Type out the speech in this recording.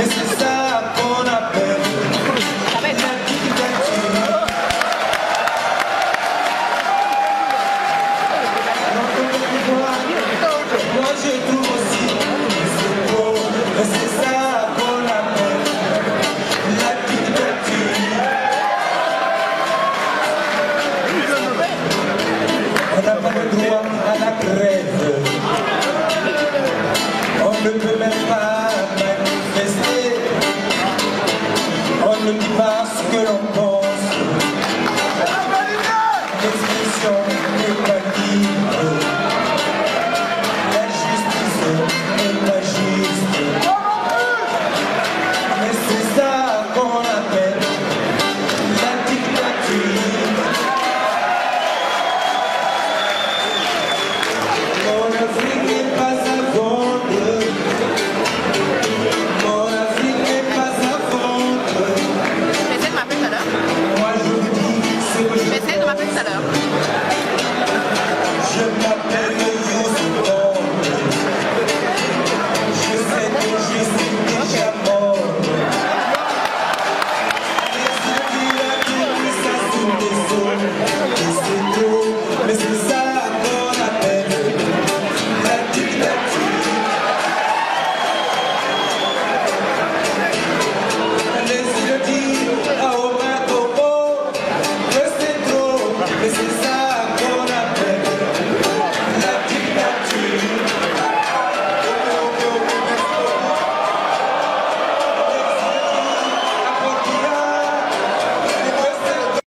Mais c'est ça qu'on appelle Moi je trouve aussi c'est beau, mais c'est ça qu'on appelle la dictature. On n'a pas le droit à la grève. ne dis pas ce que l'on pense. Senhor.